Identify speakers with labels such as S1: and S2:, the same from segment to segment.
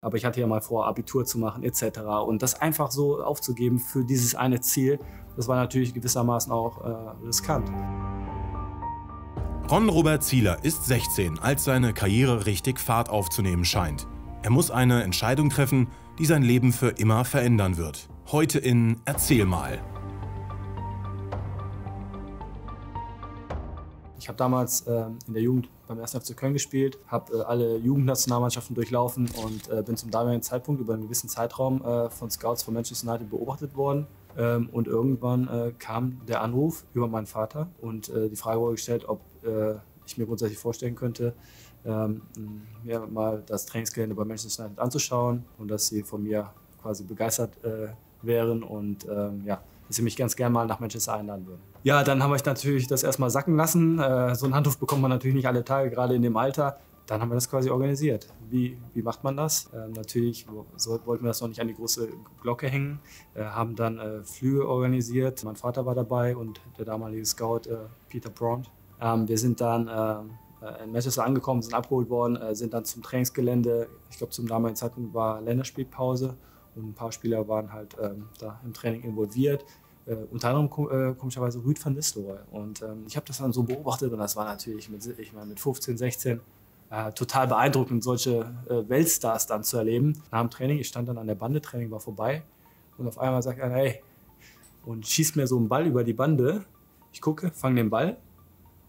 S1: Aber ich hatte ja mal vor, Abitur zu machen etc. Und das einfach so aufzugeben für dieses eine Ziel, das war natürlich gewissermaßen auch äh, riskant.
S2: Ron Robert Zieler ist 16, als seine Karriere richtig Fahrt aufzunehmen scheint. Er muss eine Entscheidung treffen, die sein Leben für immer verändern wird. Heute in Erzähl mal.
S1: Ich habe damals äh, in der Jugend beim 1. FC Köln gespielt, habe äh, alle Jugendnationalmannschaften durchlaufen und äh, bin zum damaligen Zeitpunkt über einen gewissen Zeitraum äh, von Scouts von Manchester United beobachtet worden. Ähm, und irgendwann äh, kam der Anruf über meinen Vater und äh, die Frage wurde gestellt, ob ich mir grundsätzlich vorstellen könnte, ähm, mir mal das Trainingsgelände bei Manchester United anzuschauen und dass sie von mir quasi begeistert wären und ähm, ja, dass sie mich ganz gerne mal nach Manchester einladen würden. Ja, dann habe ich natürlich das erstmal sacken lassen. Äh, so einen Handtuch bekommt man natürlich nicht alle Tage, gerade in dem Alter. Dann haben wir das quasi organisiert. Wie, wie macht man das? Ähm, natürlich so, wollten wir das noch nicht an die große Glocke hängen, äh, haben dann äh, Flüge organisiert. Mein Vater war dabei und der damalige Scout Peter Bront. Ähm, wir sind dann in Manchester angekommen, sind abgeholt worden, sind dann zum Trainingsgelände. Ich glaube, zum damaligen Zeitpunkt war Länderspielpause und ein paar Spieler waren halt ähm, da im Training involviert. Äh, unter anderem äh, komischerweise Rüd van Nistelrooy. Und ähm, ich habe das dann so beobachtet und das war natürlich mit, ich meine, mit 15, 16 äh, total beeindruckend, solche äh, Weltstars dann zu erleben. Nach dem Training, ich stand dann an der Bande, Training war vorbei und auf einmal sagt einer, hey, und schießt mir so einen Ball über die Bande. Ich gucke, fange den Ball,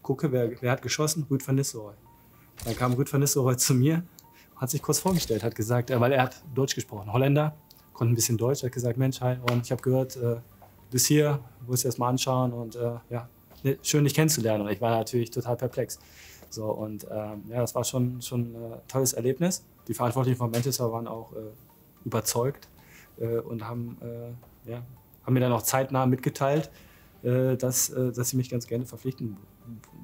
S1: gucke, wer, wer hat geschossen? Rüd van Nistelrooy. Dann kam Rüd van Nistelrooy zu mir, hat sich kurz vorgestellt, hat gesagt, äh, weil er hat Deutsch gesprochen, Holländer, konnte ein bisschen Deutsch, hat gesagt, Mensch, hi, und ich habe gehört, äh, du bist hier, willst dir das mal anschauen und äh, ja, ne, schön dich kennenzulernen. Und ich war natürlich total perplex. So, und ähm, ja, das war schon, schon ein äh, tolles Erlebnis. Die Verantwortlichen von Manchester waren auch äh, überzeugt äh, und haben, äh, ja, haben mir dann auch zeitnah mitgeteilt, dass, dass sie mich ganz gerne verpflichten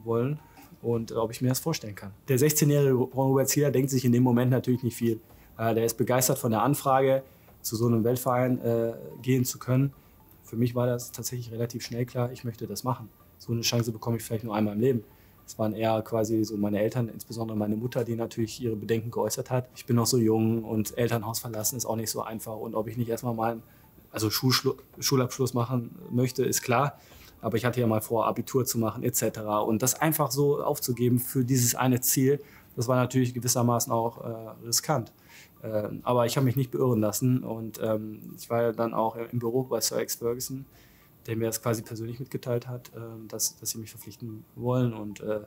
S1: wollen und ob ich mir das vorstellen kann. Der 16-jährige Ron Robert Zieler denkt sich in dem Moment natürlich nicht viel. der ist begeistert von der Anfrage, zu so einem Weltverein äh, gehen zu können. Für mich war das tatsächlich relativ schnell klar, ich möchte das machen. So eine Chance bekomme ich vielleicht nur einmal im Leben. Es waren eher quasi so meine Eltern, insbesondere meine Mutter, die natürlich ihre Bedenken geäußert hat. Ich bin noch so jung und Elternhaus verlassen ist auch nicht so einfach. Und ob ich nicht erstmal mal also Schulabschluss machen möchte, ist klar. Aber ich hatte ja mal vor, Abitur zu machen etc. Und das einfach so aufzugeben für dieses eine Ziel, das war natürlich gewissermaßen auch äh, riskant. Ähm, aber ich habe mich nicht beirren lassen und ähm, ich war dann auch im Büro bei Sir X Ferguson, der mir das quasi persönlich mitgeteilt hat, äh, dass, dass sie mich verpflichten wollen. Und äh,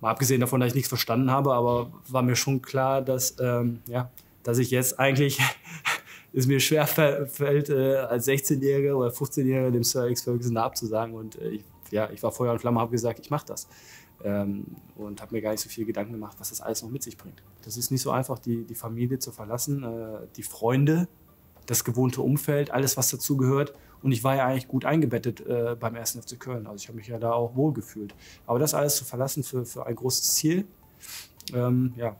S1: mal abgesehen davon, dass ich nichts verstanden habe, aber war mir schon klar, dass, ähm, ja, dass ich jetzt eigentlich es mir schwer fällt, äh, als 16-Jähriger oder 15-Jähriger dem Sir X Ferguson abzusagen. Und äh, ich, ja, ich war Feuer und Flamme, habe gesagt, ich mache das ähm, und habe mir gar nicht so viel Gedanken gemacht, was das alles noch mit sich bringt. Das ist nicht so einfach, die, die Familie zu verlassen, äh, die Freunde, das gewohnte Umfeld, alles, was dazu gehört. Und ich war ja eigentlich gut eingebettet äh, beim 1. FC Köln. Also ich habe mich ja da auch wohl gefühlt. Aber das alles zu verlassen für, für ein großes Ziel, ähm, ja,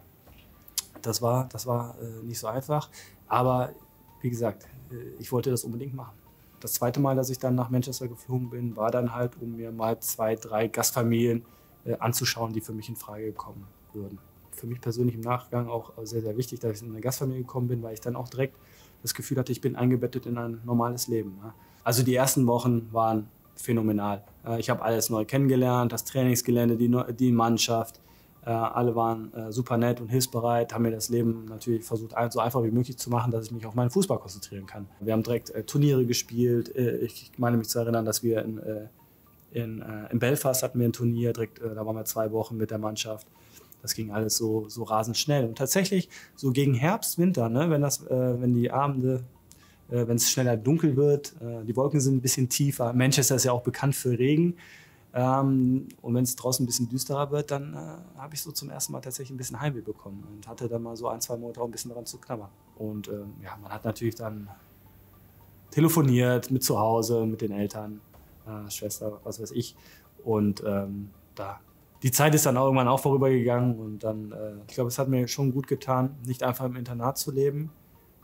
S1: das war, das war äh, nicht so einfach. Aber wie gesagt, äh, ich wollte das unbedingt machen. Das zweite Mal, dass ich dann nach Manchester geflogen bin, war dann halt, um mir mal zwei, drei Gastfamilien äh, anzuschauen, die für mich in Frage kommen würden. Für mich persönlich im Nachgang auch sehr, sehr wichtig, dass ich in eine Gastfamilie gekommen bin, weil ich dann auch direkt das Gefühl hatte, ich bin eingebettet in ein normales Leben. Also die ersten Wochen waren phänomenal. Äh, ich habe alles neu kennengelernt, das Trainingsgelände, die, Mannschaft. Äh, alle waren super nett und hilfsbereit, haben mir das Leben natürlich versucht, so einfach wie möglich zu machen, dass ich mich auf meinen Fußball konzentrieren kann. Wir haben direkt Turniere gespielt. Ich meine mich zu erinnern, dass wir in in, äh, in Belfast hatten wir ein Turnier, direkt, äh, da waren wir zwei Wochen mit der Mannschaft. Das ging alles so, so rasend schnell. Und tatsächlich so gegen Herbst, Winter, ne, wenn, das, äh, wenn die Abende, äh, wenn es schneller dunkel wird, äh, die Wolken sind ein bisschen tiefer. Manchester ist ja auch bekannt für Regen. Ähm, und wenn es draußen ein bisschen düsterer wird, dann äh, habe ich so zum ersten Mal tatsächlich ein bisschen Heimweh bekommen und hatte dann mal so ein, zwei Monate auch ein bisschen daran zu knabbern. Und ähm, ja, man hat natürlich dann telefoniert mit zu Hause, mit den Eltern äh, Schwester, was weiß ich. Und ähm, da, die Zeit ist dann auch irgendwann auch vorübergegangen und dann, äh, ich glaube, es hat mir schon gut getan, nicht einfach im Internat zu leben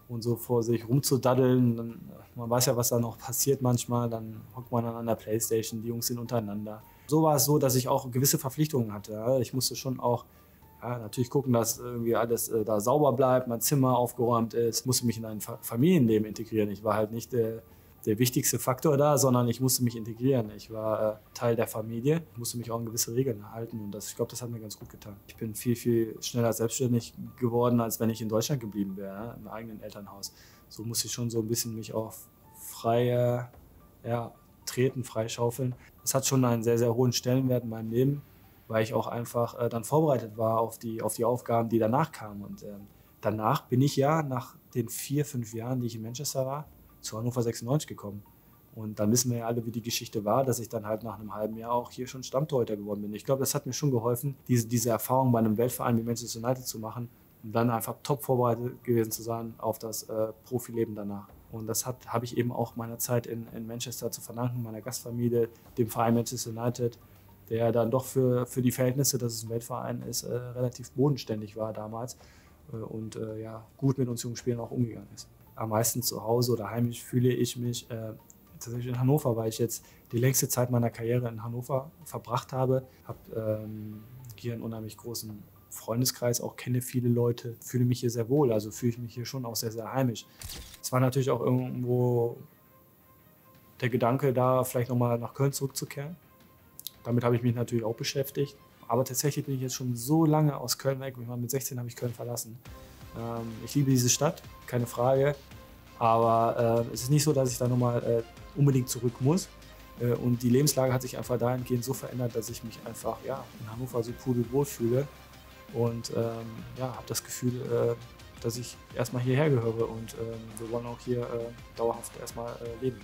S1: und so vor sich rumzudaddeln. Dann, äh, man weiß ja, was da noch passiert manchmal. Dann hockt man dann an der Playstation, die Jungs sind untereinander. So war es so, dass ich auch gewisse Verpflichtungen hatte. Ich musste schon auch Ja, natürlich gucken, dass irgendwie alles äh, da sauber bleibt, mein Zimmer aufgeräumt ist. Ich musste mich in ein Fa Familienleben integrieren. Ich war halt nicht der, der wichtigste Faktor da, sondern ich musste mich integrieren. Ich war äh, Teil der Familie, musste mich auch an gewisse Regeln halten und das, ich glaube, das hat mir ganz gut getan. Ich bin viel, viel schneller selbstständig geworden, als wenn ich in Deutschland geblieben wäre, ja, im eigenen Elternhaus. So musste ich schon so ein bisschen mich auch frei ja, treten, freischaufeln. Das hat schon einen sehr, sehr hohen Stellenwert in meinem Leben weil ich auch einfach äh, dann vorbereitet war auf die, auf die Aufgaben, die danach kamen. Und ähm, danach bin ich ja nach den vier, fünf Jahren, die ich in Manchester war, zu Hannover 96 gekommen. Und dann wissen wir ja alle, wie die Geschichte war, dass ich dann halt nach einem halben Jahr auch hier schon Stammtorhüter geworden bin. Ich glaube, das hat mir schon geholfen, diese, diese Erfahrung bei einem Weltverein wie Manchester United zu machen und dann einfach top vorbereitet gewesen zu sein auf das äh, Profileben danach. Und das habe ich eben auch meiner Zeit in, in Manchester zu verdanken, meiner Gastfamilie, dem Verein Manchester United, der dann doch für, für die Verhältnisse, dass es ein Weltverein ist, äh, relativ bodenständig war damals äh, und äh, ja, gut mit uns jungen Spielern auch umgegangen ist. Am meisten zu Hause oder heimisch fühle ich mich äh, tatsächlich in Hannover, weil ich jetzt die längste Zeit meiner Karriere in Hannover verbracht habe. Habe ähm, hier einen unheimlich großen Freundeskreis, auch kenne viele Leute, fühle mich hier sehr wohl, also fühle ich mich hier schon auch sehr, sehr heimisch. Es war natürlich auch irgendwo der Gedanke da, vielleicht nochmal nach Köln zurückzukehren damit habe ich mich natürlich auch beschäftigt. Aber tatsächlich bin ich jetzt schon so lange aus Köln weg. Mit 16 habe ich Köln verlassen. Ähm, ich liebe diese Stadt, keine Frage. Aber äh, es ist nicht so, dass ich da nochmal äh, unbedingt zurück muss. Äh, und die Lebenslage hat sich einfach dahingehend so verändert, dass ich mich einfach ja, in Hannover so pudelwohl fühle. Und ähm, ja, habe das Gefühl, äh, dass ich erstmal hierher gehöre. Und ähm, wir wollen auch hier äh, dauerhaft erstmal äh, leben.